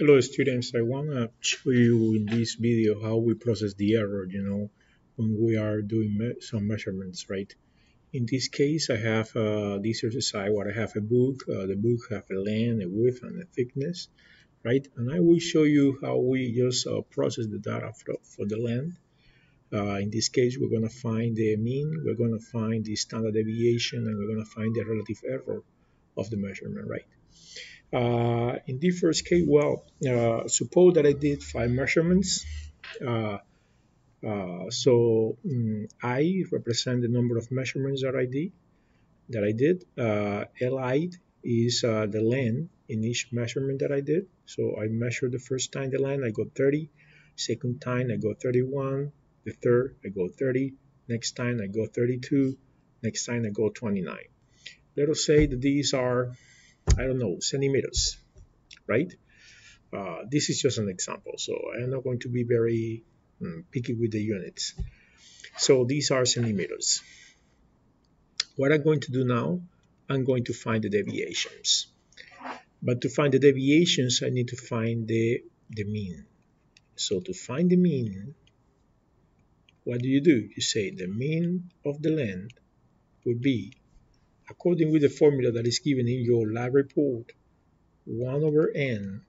Hello students, I want to show you in this video how we process the error, you know, when we are doing me some measurements, right? In this case, I have uh, this exercise where I have a book, uh, the book have a length, a width, and a thickness, right? And I will show you how we just uh, process the data for, for the length. Uh, in this case, we're going to find the mean, we're going to find the standard deviation, and we're going to find the relative error of the measurement, right? Uh, in the first case, well, uh, suppose that I did five measurements. Uh, uh so um, I represent the number of measurements that I did. That I did. Uh, Li is uh, the length in each measurement that I did. So I measured the first time the length, I got 30. Second time, I got 31. The third, I got 30. Next time, I got 32. Next time, I got 29. Let us say that these are I don't know, centimeters, right? Uh, this is just an example, so I'm not going to be very um, picky with the units. So these are centimeters. What I'm going to do now, I'm going to find the deviations. But to find the deviations, I need to find the, the mean. So to find the mean, what do you do? You say the mean of the length would be according with the formula that is given in your lab report, 1 over n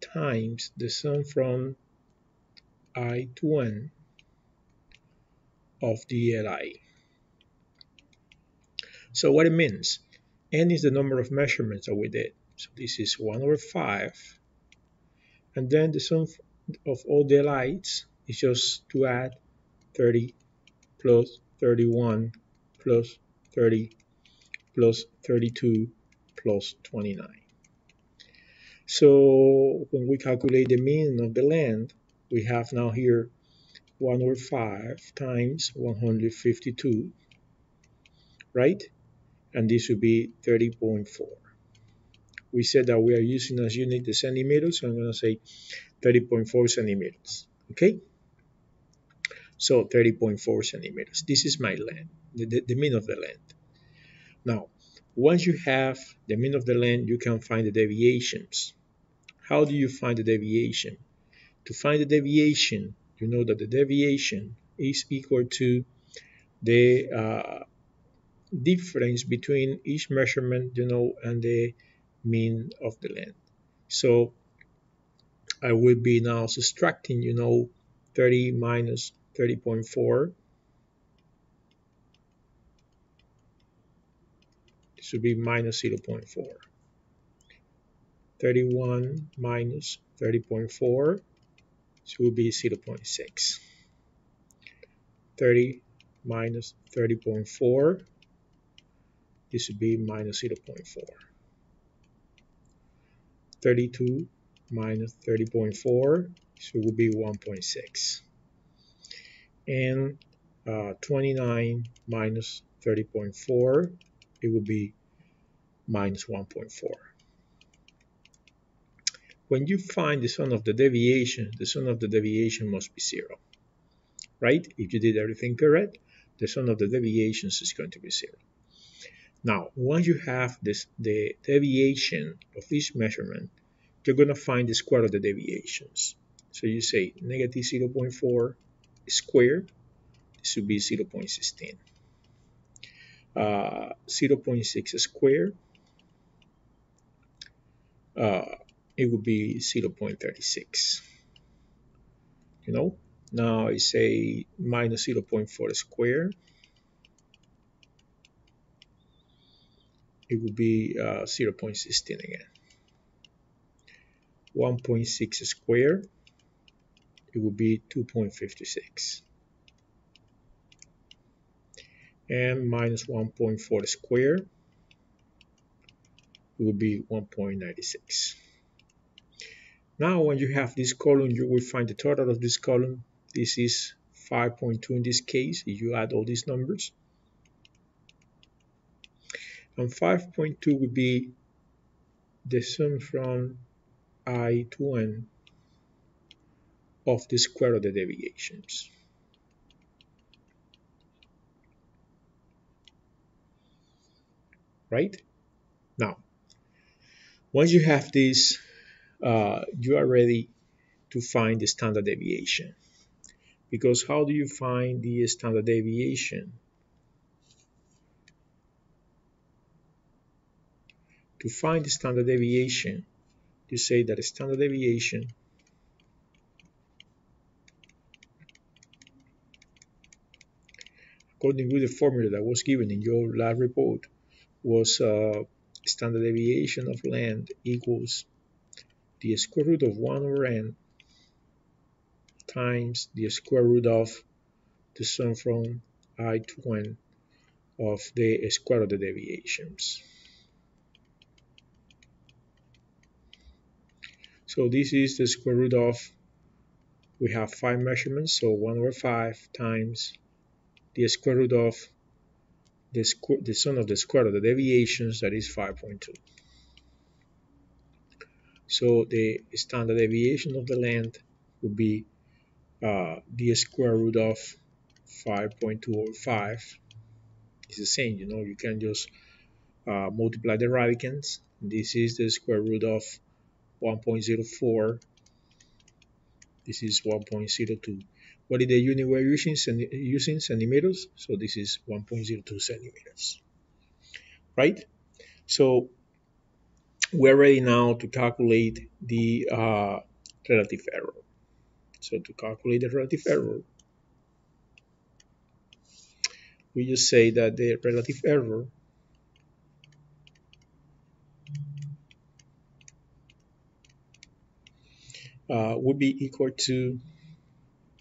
times the sum from i to n of the Li. So what it means, n is the number of measurements that we did. So this is 1 over 5. And then the sum of all the Li's is just to add 30 plus 31 plus 30 plus 32 plus 29. So when we calculate the mean of the length, we have now here 1 over 5 times 152, right? And this would be 30.4. We said that we are using as unit the centimeters, so I'm going to say 30.4 centimeters, okay? So 30.4 centimeters. This is my length, the, the, the mean of the length. Now, once you have the mean of the length, you can find the deviations. How do you find the deviation? To find the deviation, you know that the deviation is equal to the uh, difference between each measurement, you know, and the mean of the length. So I will be now subtracting, you know, 30 minus 30.4 this would be minus 0.4 31 minus 30.4 this will be 0.6 30 minus 30.4 this would be minus 0.4 32 minus 30.4 so it will be 1.6 and uh, 29 minus 30.4 it will be minus 1.4 when you find the sum of the deviation the sum of the deviation must be zero right? If you did everything correct the sum of the deviations is going to be zero. Now once you have this the deviation of each measurement you're going to find the square of the deviations. So you say negative 0.4 squared, this would be 0 0.16. Uh, 0 0.6 squared, uh, it would be 0 0.36. You know, now I say minus 0 0.4 squared. It would be uh, 0 0.16 again. 1.6 squared it would be 2.56 and minus 1.4 squared would be 1.96 now when you have this column you will find the total of this column. This is 5.2 in this case if you add all these numbers. And 5.2 would be the sum from i to n of the square of the deviations. Right? Now, once you have this uh, you are ready to find the standard deviation. Because how do you find the standard deviation? To find the standard deviation, you say that the standard deviation according to the formula that was given in your lab report was uh, standard deviation of land equals the square root of 1 over n times the square root of the sum from i to n of the square of the deviations. So this is the square root of, we have five measurements, so 1 over 5 times the square root of the, square, the sum of the square of the deviations, that is 5.2. So the standard deviation of the length would be uh, the square root of 5.2 or 5 is the same, you know, you can just uh, multiply the radicands. This is the square root of 1.04. This is 1.02. What is the unit we're using? Using centimeters. So this is 1.02 centimeters. Right? So we're ready now to calculate the uh, relative error. So to calculate the relative error, we just say that the relative error uh, would be equal to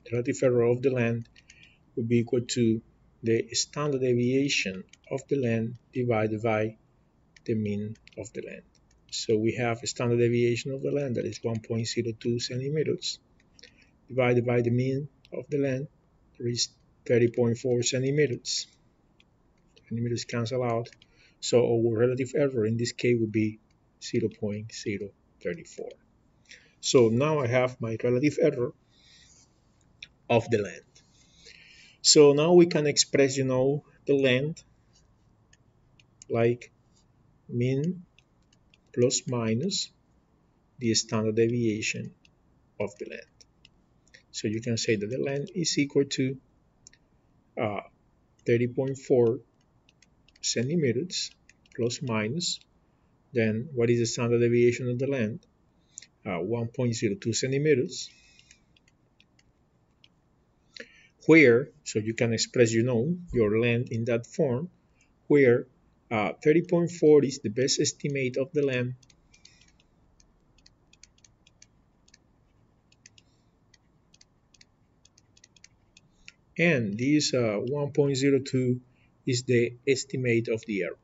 the relative error of the length would be equal to the standard deviation of the length divided by the mean of the length. So we have a standard deviation of the length that is 1.02 centimeters divided by the mean of the there is 30.4 centimeters. Centimeters cancel out. So our relative error in this case would be 0.034. So now I have my relative error of the length. So now we can express, you know, the length like mean plus minus the standard deviation of the length. So you can say that the length is equal to uh, 30.4 centimeters plus minus. Then what is the standard deviation of the length? Uh, 1.02 centimeters. Where, so you can express, you know, your land in that form, where uh, 30.4 is the best estimate of the land and this uh, 1.02 is the estimate of the error.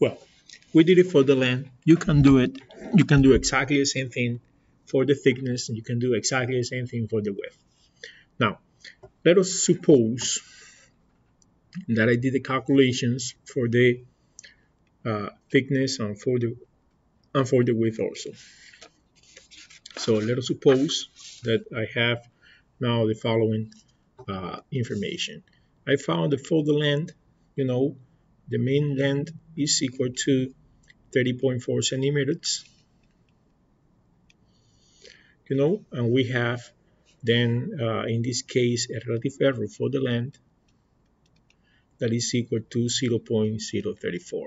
Well, we did it for the length. You can do it. You can do exactly the same thing for the thickness, and you can do exactly the same thing for the width. Now, let us suppose that I did the calculations for the uh, thickness and for the and for the width also. So let us suppose that I have now the following uh, information. I found that for the length, you know, the mean length is equal to 30.4 centimeters, you know, and we have then uh, in this case a relative error for the length that is equal to 0.034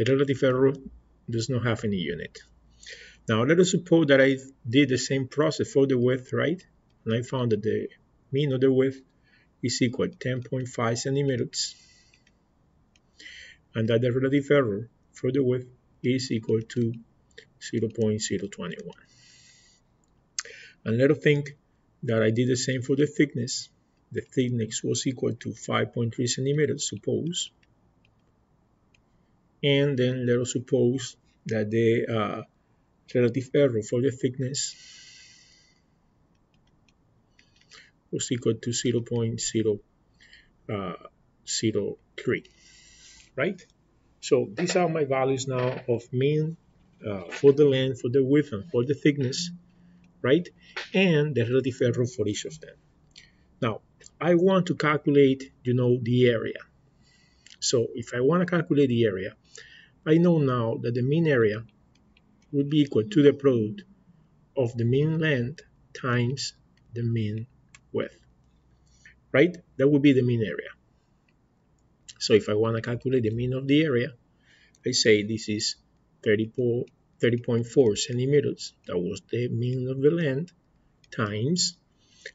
the relative error does not have any unit. Now let us suppose that I did the same process for the width, right? And I found that the mean of the width is equal to 10.5 centimeters and that the relative error for the width is equal to 0.021. And let us think that I did the same for the thickness. The thickness was equal to 5.3 centimeters, suppose and then let us suppose that the uh, relative error for the thickness was equal to 0 0.003 right so these are my values now of mean uh, for the length for the width and for the thickness right and the relative error for each of them now I want to calculate, you know, the area. So if I want to calculate the area, I know now that the mean area would be equal to the product of the mean length times the mean width, right? That would be the mean area. So if I want to calculate the mean of the area, I say this is 30.4 centimeters. That was the mean of the length times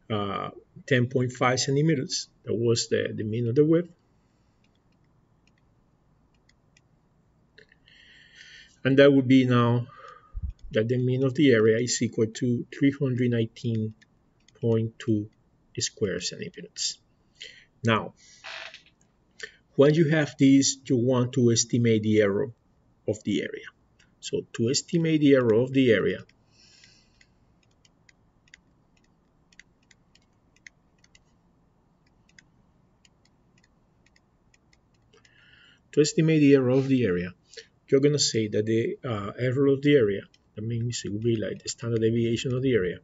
uh, 10.5 centimeters. That was the, the mean of the width. And that would be now that the mean of the area is equal to 319.2 square centimeters. Now, when you have this, you want to estimate the error of the area. So to estimate the error of the area, to estimate the error of the area, you're going to say that the uh, error of the area, that means it would be like the standard deviation of the area,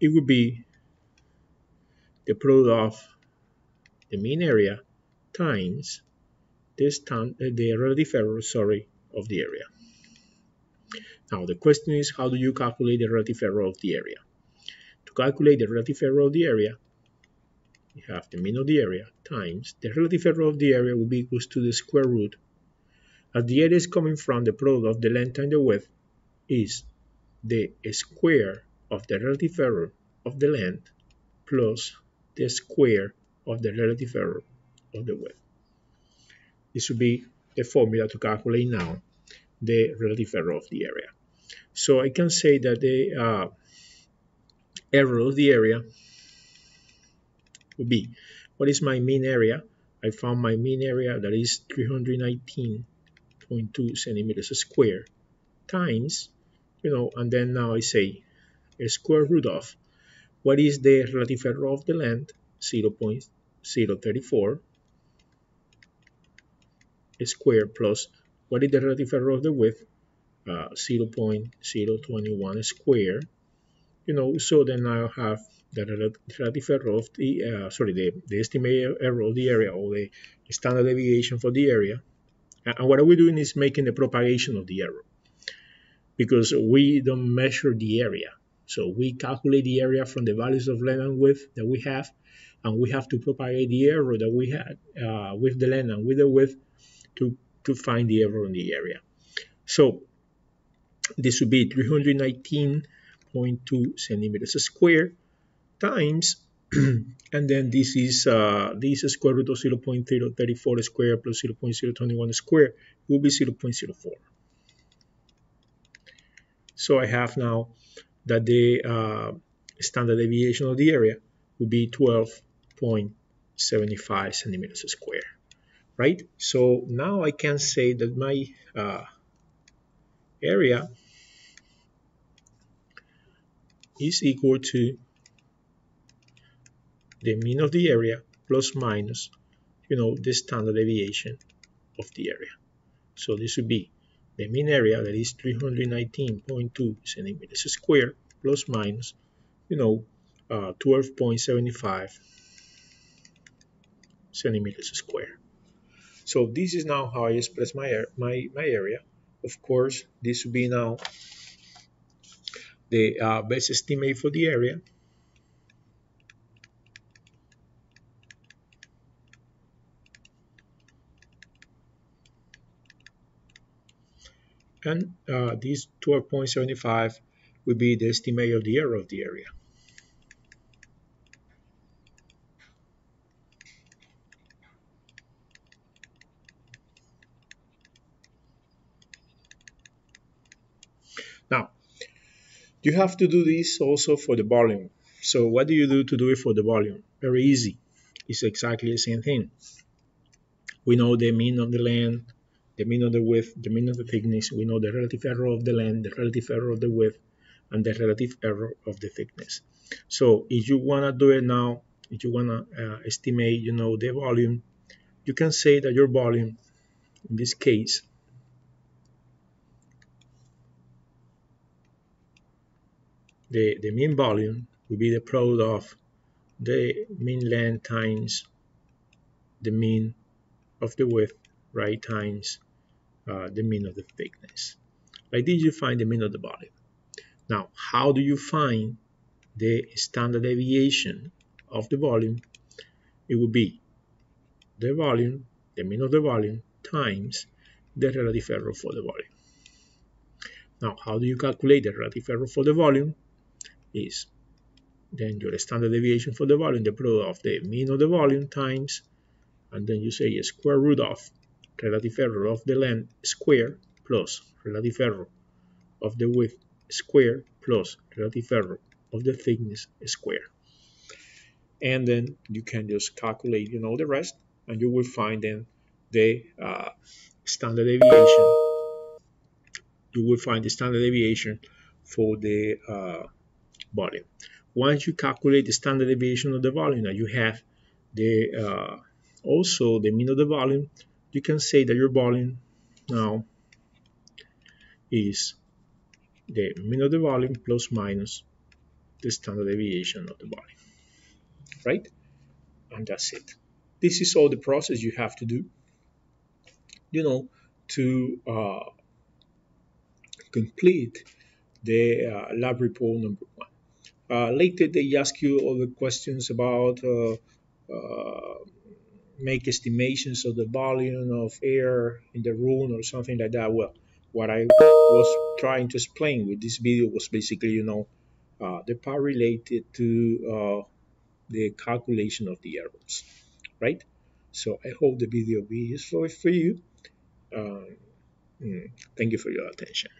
it would be the product of the mean area times stand, uh, the relative error sorry, of the area. Now the question is how do you calculate the relative error of the area? To calculate the relative error of the area, you have the mean of the area times the relative error of the area will be equal to the square root as the area is coming from the product of the length and the width is the square of the relative error of the length plus the square of the relative error of the width. This would be the formula to calculate now the relative error of the area. So I can say that the uh, error of the area would be, what is my mean area? I found my mean area that is 319 0.2 centimeters square times, you know, and then now I say a square root of what is the relative error of the length 0.034 square plus what is the relative error of the width? Uh, 0.021 square. You know so then I'll have the relative error of the uh, sorry the, the estimated error of the area or the standard deviation for the area. And what are we're doing is making the propagation of the error. Because we don't measure the area. So we calculate the area from the values of length and width that we have, and we have to propagate the error that we had uh, with the length and with the width to, to find the error in the area. So this would be 319.2 centimeters square times and then this is uh, this square root of 0.034 square plus 0.021 square will be 0.04. So I have now that the uh, standard deviation of the area would be 12.75 centimeters square, right? So now I can say that my uh, area is equal to the mean of the area plus minus, you know, the standard deviation of the area. So this would be the mean area that is 319.2 centimeters square plus minus, you know, uh, 12.75 centimeters square. So this is now how I express my, my, my area. Of course, this would be now the uh, best estimate for the area and uh, this 12.75 will be the estimate of the error of the area. Now, you have to do this also for the volume. So what do you do to do it for the volume? Very easy. It's exactly the same thing. We know the mean of the length, the mean of the width, the mean of the thickness. We know the relative error of the length, the relative error of the width, and the relative error of the thickness. So if you want to do it now, if you want to uh, estimate, you know, the volume, you can say that your volume, in this case, the, the mean volume will be the product of the mean length times the mean of the width, right, times uh, the mean of the thickness. Like this, you find the mean of the volume. Now, how do you find the standard deviation of the volume? It would be the volume, the mean of the volume, times the relative error for the volume. Now, how do you calculate the relative error for the volume? Is then your standard deviation for the volume, the product of the mean of the volume times, and then you say square root of relative error of the length square plus relative error of the width square plus relative error of the thickness square. And then you can just calculate, you know, the rest, and you will find then the uh, standard deviation. You will find the standard deviation for the uh, volume. Once you calculate the standard deviation of the volume, now you have the uh, also the mean of the volume. You can say that your volume now is the mean of the volume plus minus the standard deviation of the volume, right? And that's it. This is all the process you have to do, you know, to uh, complete the uh, lab report number later, they ask you all the questions about uh, uh, make estimations of the volume of air in the room or something like that. Well, what I was trying to explain with this video was basically, you know, uh, the part related to uh, the calculation of the errors, right? So I hope the video be useful for you. Mm, thank you for your attention.